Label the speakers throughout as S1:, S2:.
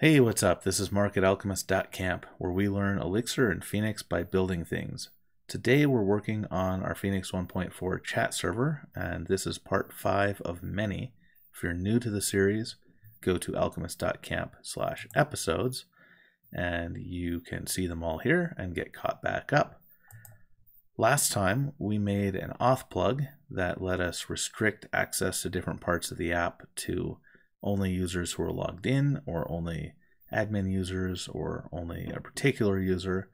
S1: Hey, what's up? This is Mark at alchemist.camp, where we learn Elixir and Phoenix by building things. Today we're working on our Phoenix 1.4 chat server, and this is part 5 of many. If you're new to the series, go to alchemist.camp slash episodes, and you can see them all here and get caught back up. Last time we made an auth plug that let us restrict access to different parts of the app to only users who are logged in or only admin users or only a particular user.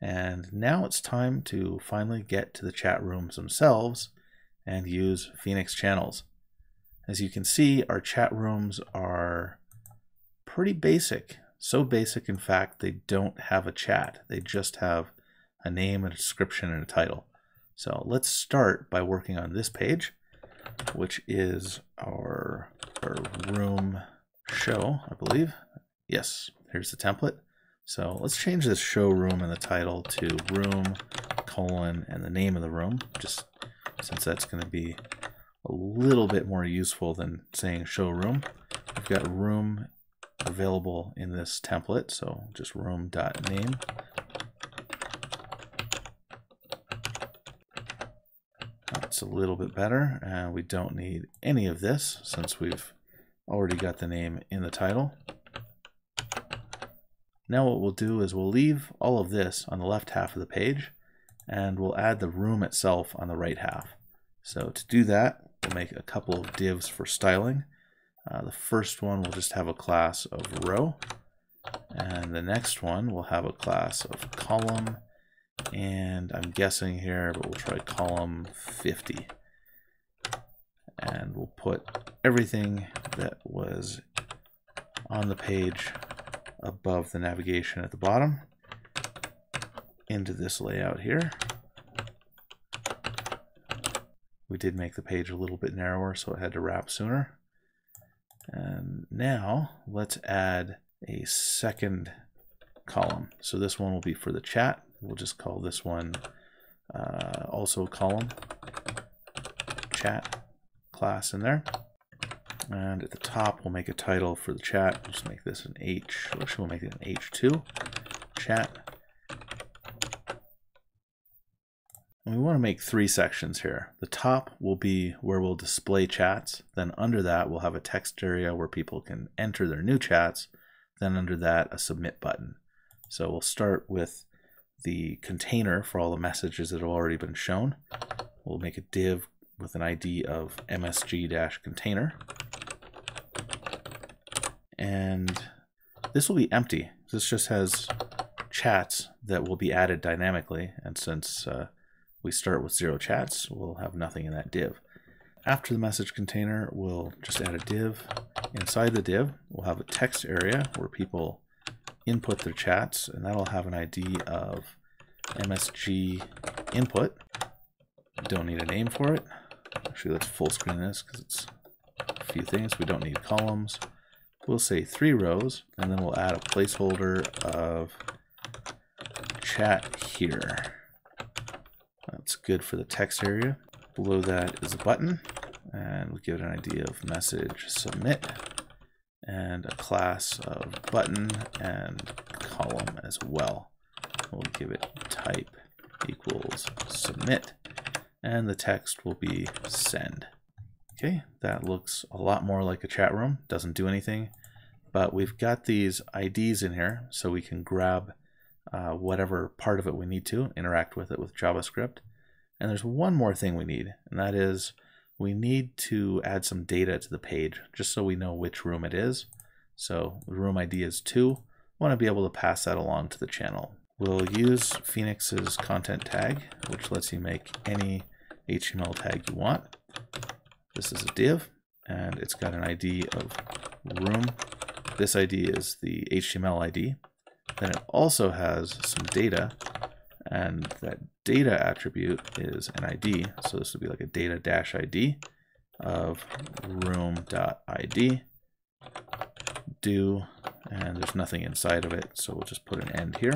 S1: And now it's time to finally get to the chat rooms themselves and use Phoenix channels. As you can see, our chat rooms are pretty basic. So basic, in fact, they don't have a chat. They just have a name, a description, and a title. So let's start by working on this page, which is our room show, I believe. Yes, here's the template. So let's change this showroom and the title to room colon and the name of the room, just since that's going to be a little bit more useful than saying showroom. We've got room available in this template, so just room.name. That's a little bit better, and we don't need any of this since we've already got the name in the title. Now what we'll do is we'll leave all of this on the left half of the page and we'll add the room itself on the right half. So to do that, we'll make a couple of divs for styling. Uh, the first one will just have a class of row and the next one will have a class of column and I'm guessing here, but we'll try column 50. And we'll put everything that was on the page above the navigation at the bottom into this layout here. We did make the page a little bit narrower, so it had to wrap sooner. And now let's add a second column. So this one will be for the chat. We'll just call this one uh, also column chat class in there. And at the top, we'll make a title for the chat. We'll just make this an H, or we'll make it an H2 chat. And we want to make three sections here. The top will be where we'll display chats. Then under that, we'll have a text area where people can enter their new chats. Then under that, a submit button. So we'll start with the container for all the messages that have already been shown. We'll make a div with an ID of msg-container. And this will be empty. This just has chats that will be added dynamically. And since uh, we start with zero chats, we'll have nothing in that div. After the message container, we'll just add a div. Inside the div, we'll have a text area where people input their chats, and that'll have an ID of MSG input. Don't need a name for it. Actually, let's full screen this because it's a few things. We don't need columns. We'll say three rows, and then we'll add a placeholder of chat here. That's good for the text area. Below that is a button, and we'll give it an idea of message submit, and a class of button and column as well. We'll give it type equals submit and the text will be send. Okay, that looks a lot more like a chat room, doesn't do anything, but we've got these IDs in here so we can grab uh, whatever part of it we need to, interact with it with JavaScript. And there's one more thing we need, and that is we need to add some data to the page just so we know which room it is. So room ID is 2. I want to be able to pass that along to the channel. We'll use Phoenix's content tag, which lets you make any HTML tag you want. This is a div, and it's got an ID of room. This ID is the HTML ID. Then it also has some data, and that data attribute is an ID. So this would be like a data dash ID of room.id do, and there's nothing inside of it, so we'll just put an end here.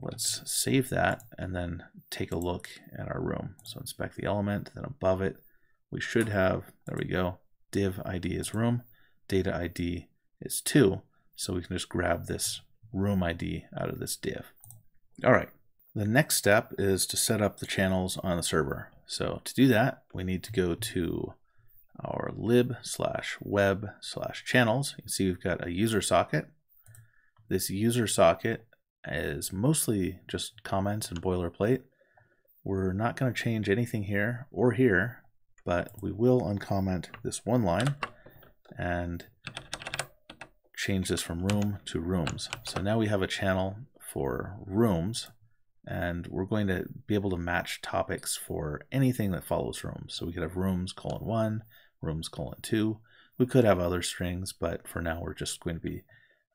S1: Let's save that and then take a look at our room. So inspect the element, then above it, we should have, there we go, div ID is room, data ID is 2, so we can just grab this room ID out of this div. All right, the next step is to set up the channels on the server. So to do that, we need to go to our lib slash web slash channels. You can see we've got a user socket. This user socket is mostly just comments and boilerplate. We're not going to change anything here or here, but we will uncomment this one line and change this from room to rooms. So now we have a channel for rooms and we're going to be able to match topics for anything that follows rooms. So we could have rooms colon one, rooms colon two. We could have other strings, but for now we're just going to be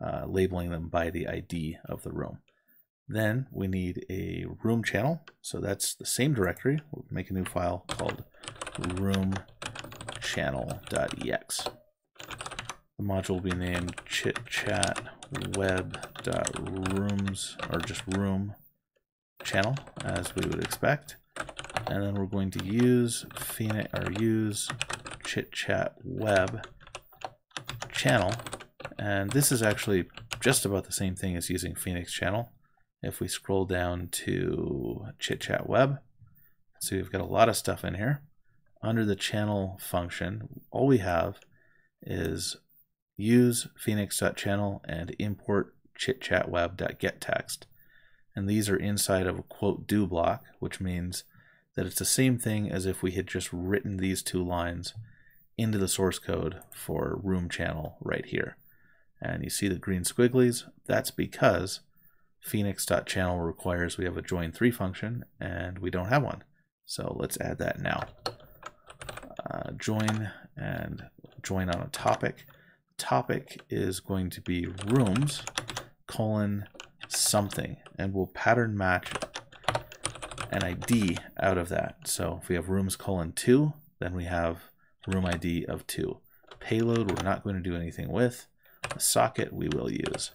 S1: uh, labeling them by the ID of the room. Then we need a room channel. So that's the same directory. We'll make a new file called roomchannel.ex. The module will be named chitchat web.rooms or just room channel as we would expect. And then we're going to use Phoenix or use chit chat web channel. And this is actually just about the same thing as using Phoenix channel. If we scroll down to chit chat web, so we've got a lot of stuff in here. Under the channel function, all we have is use phoenix.channel and import chitchatweb.Gettext. And these are inside of a quote do block, which means that it's the same thing as if we had just written these two lines into the source code for room channel right here. And you see the green squigglies, that's because phoenix.channel requires we have a join 3 function and we don't have one. So let's add that now. Uh, join and join on a topic. Topic is going to be rooms colon something and we'll pattern match an ID out of that. So if we have rooms colon 2, then we have room ID of 2. Payload we're not going to do anything with. A socket we will use.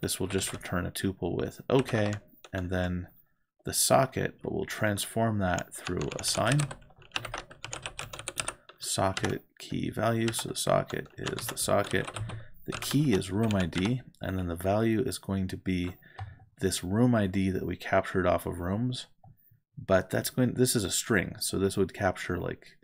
S1: This will just return a tuple with OK, and then the socket, but we'll transform that through assign. Socket key value, so the socket is the socket. The key is room ID, and then the value is going to be this room ID that we captured off of rooms. But that's going, this is a string, so this would capture like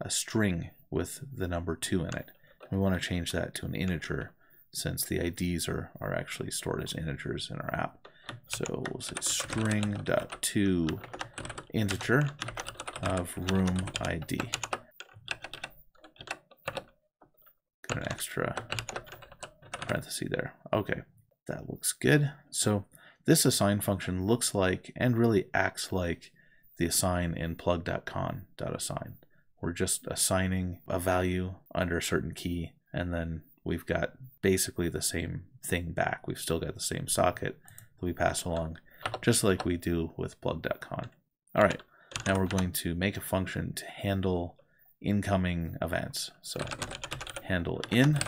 S1: a string with the number two in it. We want to change that to an integer since the IDs are, are actually stored as integers in our app. So we'll say string dot to integer of room ID. An extra parenthesis there. Okay, that looks good. So this assign function looks like and really acts like the assign in plug.conn.assign. We're just assigning a value under a certain key, and then we've got basically the same thing back. We've still got the same socket that we pass along, just like we do with plug.conn. All right, now we're going to make a function to handle incoming events. So handle in,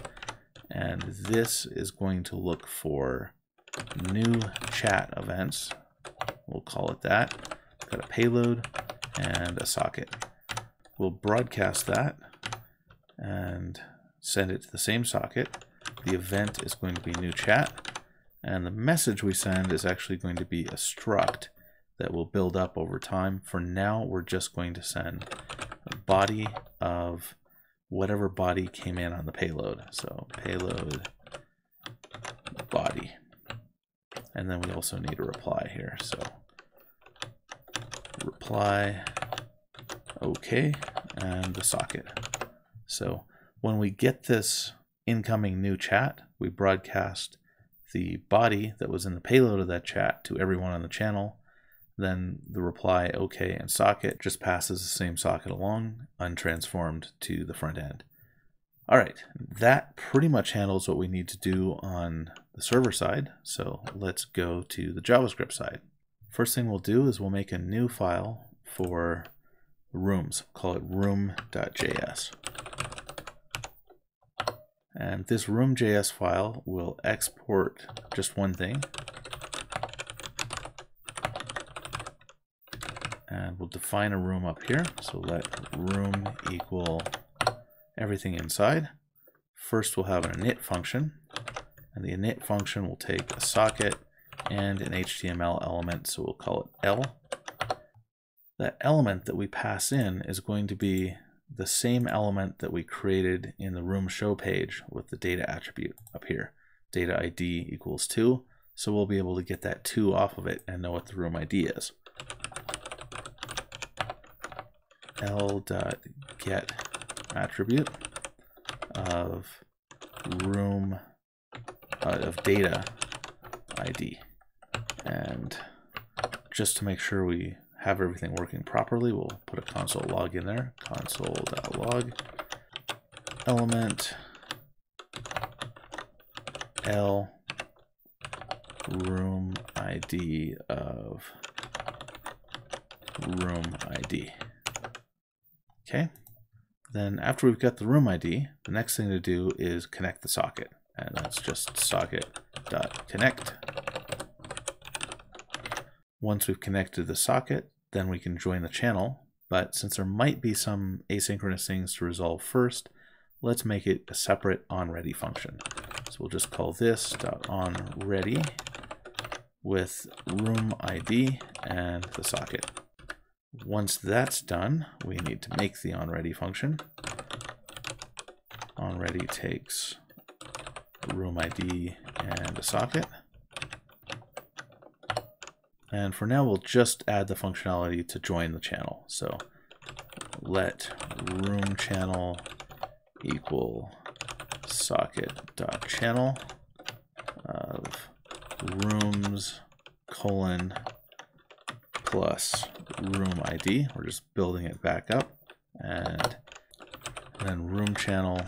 S1: and this is going to look for new chat events. We'll call it that. Got a payload and a socket. We'll broadcast that and send it to the same socket. The event is going to be new chat, and the message we send is actually going to be a struct that will build up over time. For now, we're just going to send a body of whatever body came in on the payload. So payload body. And then we also need a reply here. So reply OK and the socket. So when we get this incoming new chat, we broadcast the body that was in the payload of that chat to everyone on the channel. Then the reply OK and socket just passes the same socket along, untransformed to the front end. All right, that pretty much handles what we need to do on the server side. So let's go to the JavaScript side. First thing we'll do is we'll make a new file for rooms. Call it room.js. And this room.js file will export just one thing. And we'll define a room up here. So let room equal everything inside. first we'll have an init function, and the init function will take a socket and an HTML element, so we'll call it L. That element that we pass in is going to be the same element that we created in the room show page with the data attribute up here. Data ID equals 2, so we'll be able to get that 2 off of it and know what the room ID is. L dot get attribute of room uh, of data ID. And just to make sure we have everything working properly, we'll put a console log in there, console.log element L room ID of room ID. Okay, then after we've got the room ID, the next thing to do is connect the socket. And that's just socket.connect. Once we've connected the socket, then we can join the channel. But since there might be some asynchronous things to resolve first, let's make it a separate onReady function. So we'll just call this .onReady with room ID and the socket. Once that's done, we need to make the onReady function. OnReady takes room ID and a socket. And for now, we'll just add the functionality to join the channel. So let room channel equal socket dot channel of rooms colon plus room ID. We're just building it back up. And then room channel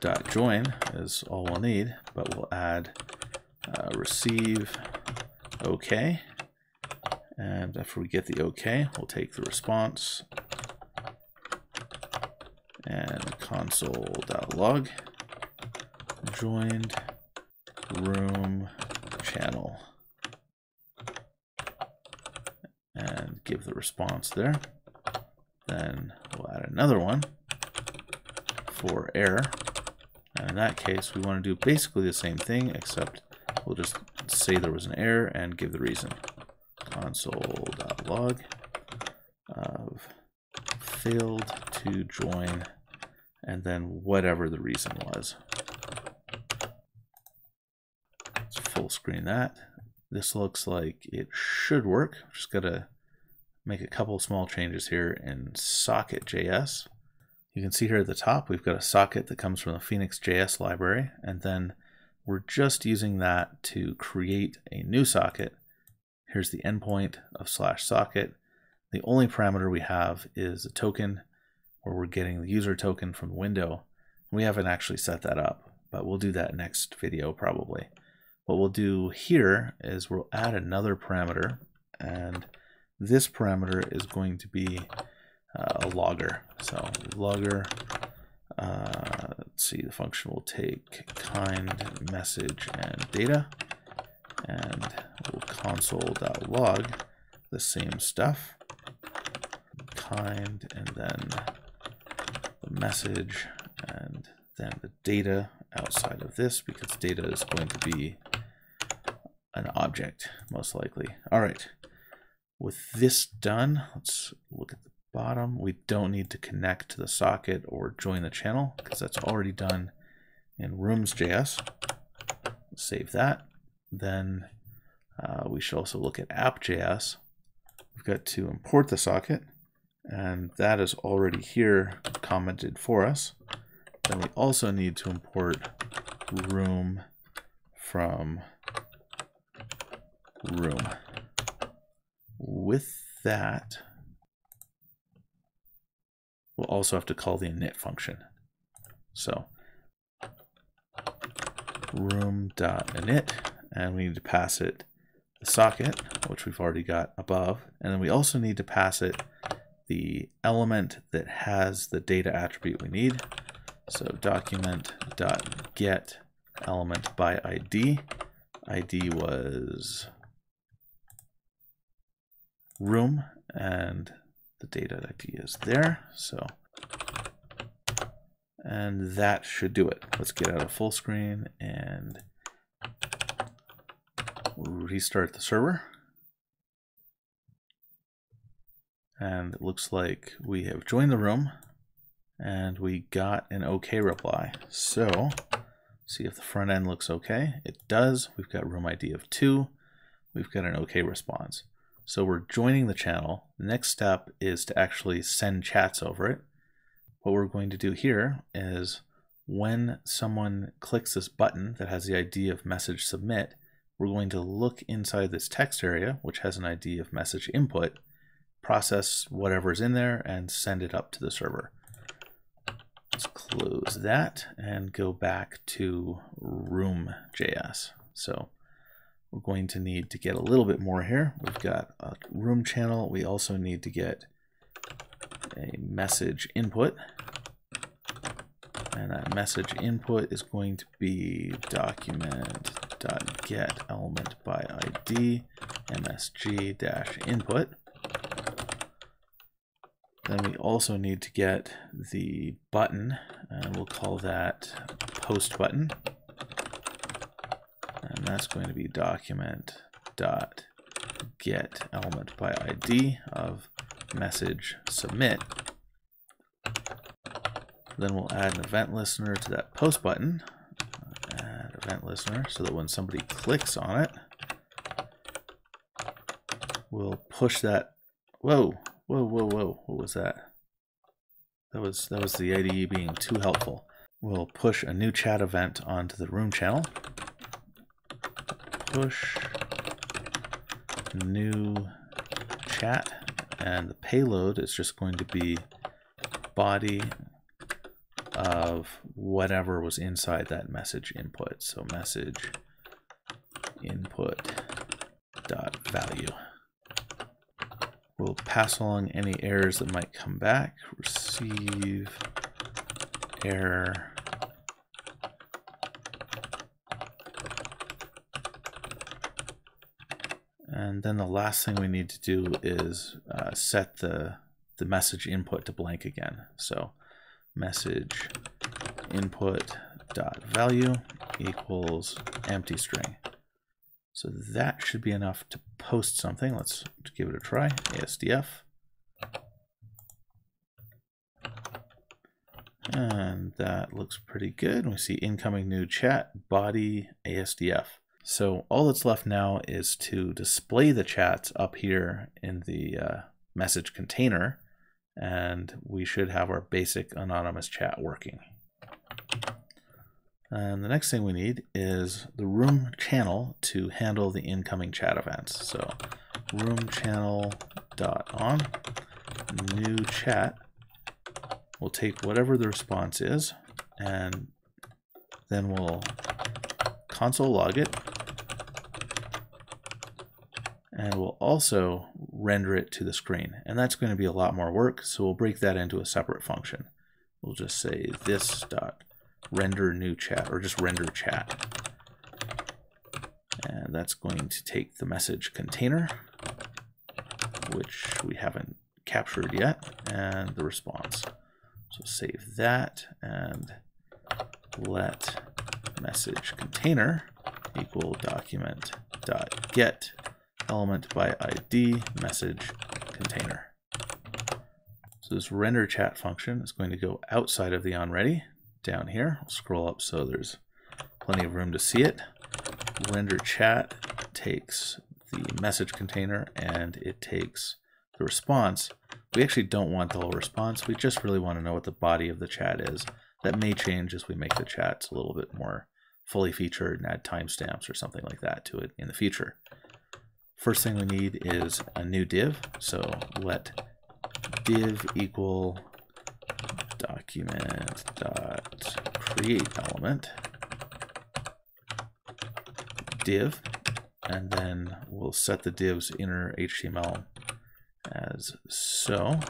S1: dot join is all we'll need, but we'll add uh, receive OK. And after we get the OK, we'll take the response and console.log joined room channel and give the response there. Then we'll add another one for error. And in that case, we want to do basically the same thing, except we'll just say there was an error and give the reason. Console.log of failed to join, and then whatever the reason was. Let's full screen that. This looks like it should work. Just got to make a couple small changes here in socket.js. You can see here at the top, we've got a socket that comes from the Phoenix.js library, and then we're just using that to create a new socket. Here's the endpoint of slash socket. The only parameter we have is a token where we're getting the user token from the window. We haven't actually set that up, but we'll do that next video probably. What we'll do here is we'll add another parameter and this parameter is going to be uh, a logger. So logger, uh, let's see, the function will take kind message and data, and we'll console.log the same stuff, kind, and then the message, and then the data outside of this, because data is going to be an object, most likely. All right. With this done, let's look at the bottom. We don't need to connect to the socket or join the channel because that's already done in Rooms.js. Save that. Then uh, we should also look at app.js. We've got to import the socket, and that is already here commented for us. Then we also need to import room from room. With that, we'll also have to call the init function. So room.init, and we need to pass it the socket, which we've already got above. And then we also need to pass it the element that has the data attribute we need. So document.get element by ID. ID was room and the data ID is there. So And that should do it. Let's get out of full screen and restart the server. And it looks like we have joined the room and we got an OK reply. So see if the front end looks okay. It does. We've got room ID of two. We've got an OK response. So we're joining the channel. The next step is to actually send chats over it. What we're going to do here is when someone clicks this button that has the ID of message submit, we're going to look inside this text area, which has an ID of message input, process whatever's in there and send it up to the server. Let's close that and go back to room.js. So we're going to need to get a little bit more here. We've got a room channel. We also need to get a message input. And that message input is going to be document.get element by ID msg-input. Then we also need to get the button, and we'll call that post button. And that's going to be document dot get element by ID of message submit. Then we'll add an event listener to that post button. Add event listener so that when somebody clicks on it, we'll push that. Whoa, whoa, whoa, whoa! What was that? That was that was the IDE being too helpful. We'll push a new chat event onto the room channel. Push new chat, and the payload is just going to be body of whatever was inside that message input. So message input dot value. We'll pass along any errors that might come back. Receive error. And then the last thing we need to do is uh, set the, the message input to blank again. So message input dot value equals empty string. So that should be enough to post something. Let's give it a try. ASDF. And that looks pretty good. We see incoming new chat, body, ASDF. So all that's left now is to display the chats up here in the uh, message container and we should have our basic anonymous chat working. And the next thing we need is the room channel to handle the incoming chat events. So room channel dot on new chat we'll take whatever the response is and then we'll console log it and we'll also render it to the screen. And that's going to be a lot more work, so we'll break that into a separate function. We'll just say this dot render new chat, or just render chat. And that's going to take the message container, which we haven't captured yet, and the response. So save that and let message container equal document dot get element by ID message container. So this render chat function is going to go outside of the onReady down here. I'll scroll up so there's plenty of room to see it. Render chat takes the message container and it takes the response. We actually don't want the whole response. We just really want to know what the body of the chat is. That may change as we make the chats a little bit more fully featured and add timestamps or something like that to it in the future. First thing we need is a new div. So let div equal document dot create element div and then we'll set the div's inner HTML as so.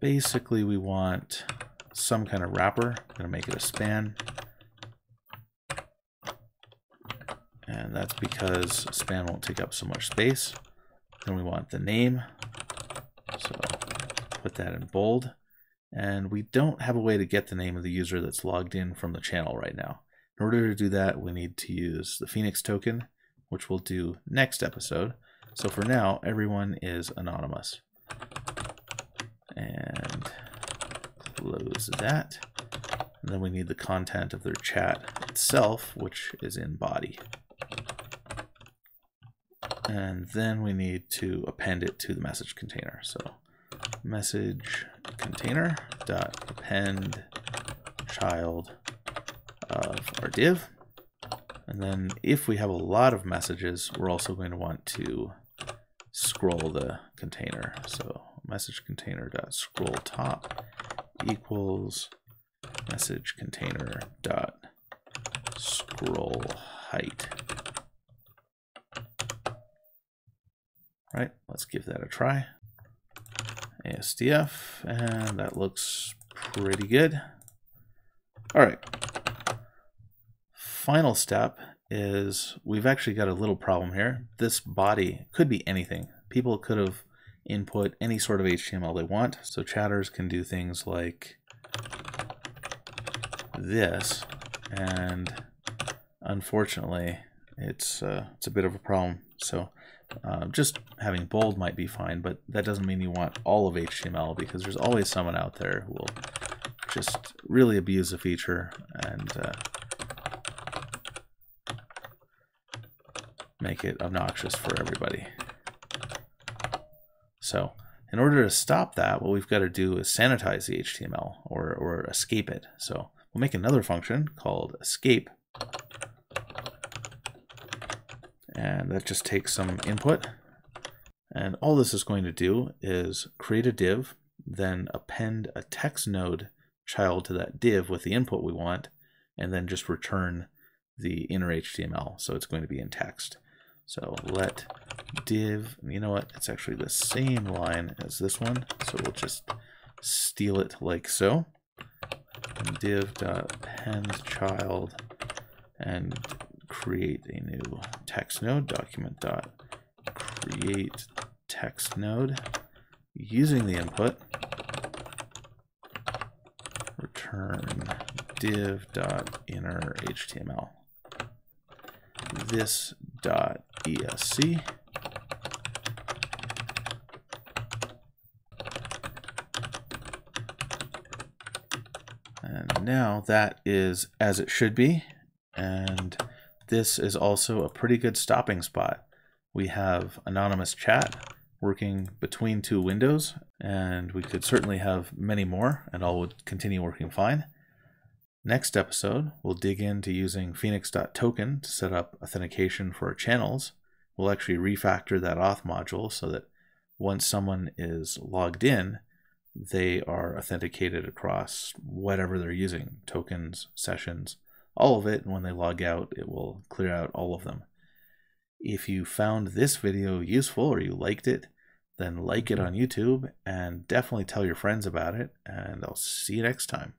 S1: Basically we want some kind of wrapper. I'm going to make it a span. And that's because span won't take up so much space. Then we want the name, so put that in bold. And we don't have a way to get the name of the user that's logged in from the channel right now. In order to do that, we need to use the Phoenix token, which we'll do next episode. So for now, everyone is anonymous. And close that. And then we need the content of their chat itself, which is in body. And then we need to append it to the message container. So message container dot append child of our div. And then if we have a lot of messages, we're also going to want to scroll the container. So message container dot scroll top equals message container dot scroll height. Right, let's give that a try. ASDF, and that looks pretty good. All right. Final step is we've actually got a little problem here. This body could be anything. People could have input any sort of HTML they want. So chatters can do things like this, and unfortunately, it's uh, it's a bit of a problem. So uh, just having bold might be fine, but that doesn't mean you want all of HTML because there's always someone out there who will just really abuse the feature and uh, make it obnoxious for everybody. So in order to stop that, what we've got to do is sanitize the HTML or, or escape it. So we'll make another function called escape. And that just takes some input. And all this is going to do is create a div, then append a text node child to that div with the input we want, and then just return the inner HTML. So it's going to be in text. So let div, you know what, it's actually the same line as this one, so we'll just steal it like so. And div append child and create a new text node, document dot create text node using the input return div dot inner HTML. This dot esc and now that is as it should be and this is also a pretty good stopping spot. We have anonymous chat working between two windows and we could certainly have many more and all would continue working fine. Next episode, we'll dig into using phoenix.token to set up authentication for our channels. We'll actually refactor that auth module so that once someone is logged in, they are authenticated across whatever they're using, tokens, sessions, all of it. And when they log out, it will clear out all of them. If you found this video useful or you liked it, then like it on YouTube and definitely tell your friends about it. And I'll see you next time.